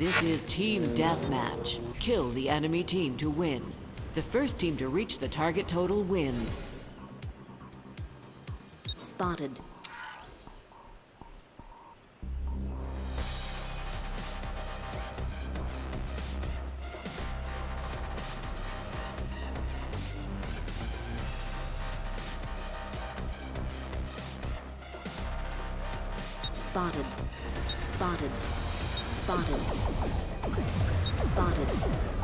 This is Team Deathmatch. Kill the enemy team to win. The first team to reach the target total wins. Spotted. Spotted. Spotted. Spotted. Spotted.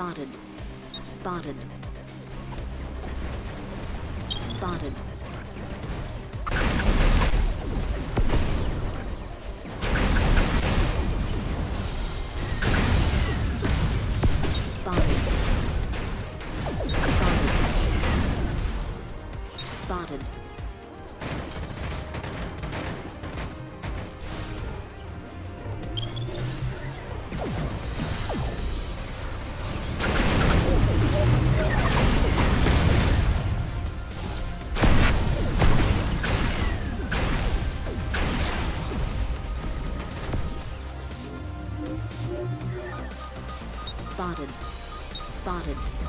Spotted. Spotted. Spotted. Spotted. Spotted. Spotted. started.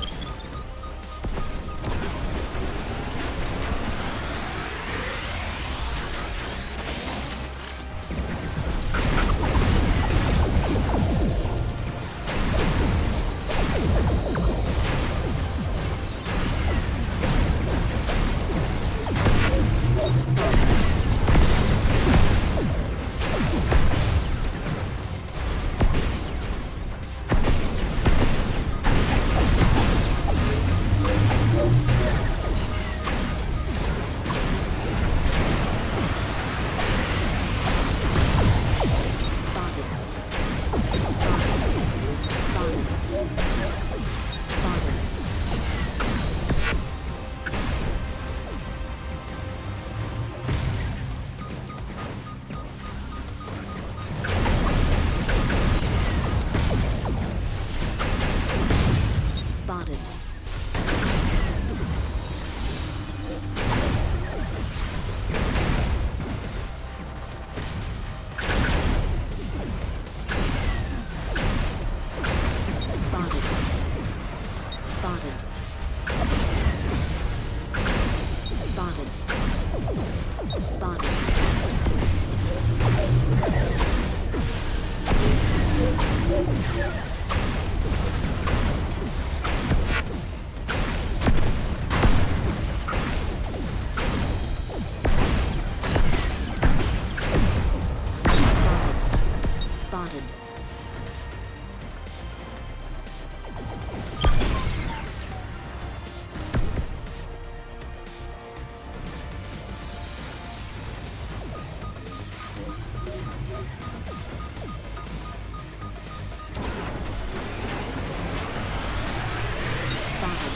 Spotted.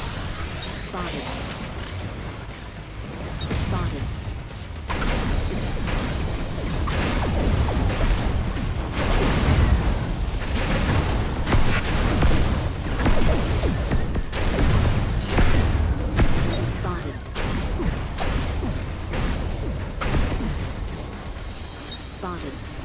Spotted. Spotted. Spotted. Spotted.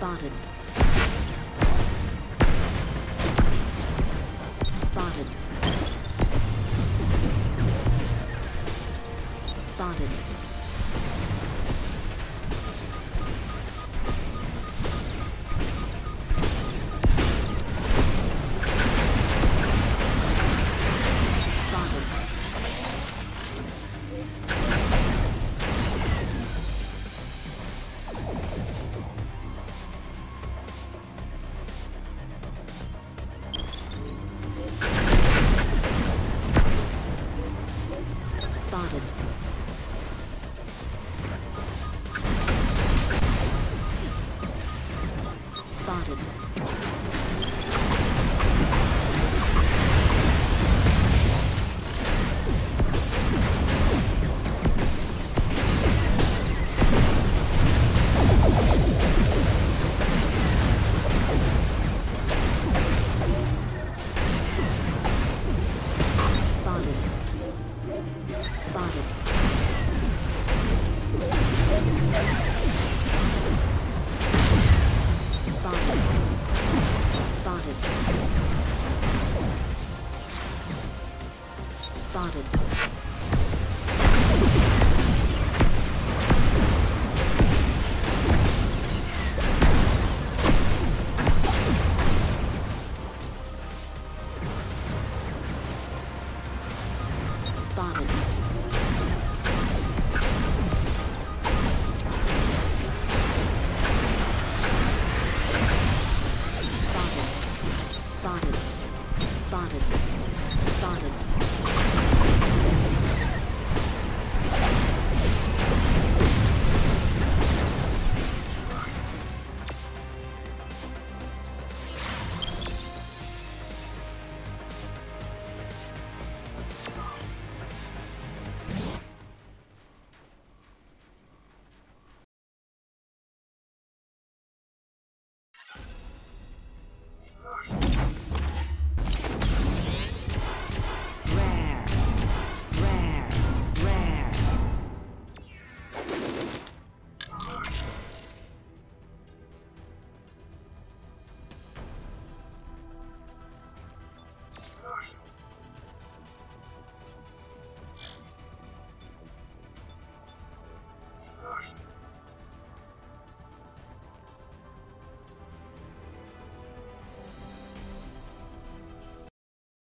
Spotted. Spotted. Spotted. Spotted. detected. Spotted. Spotted.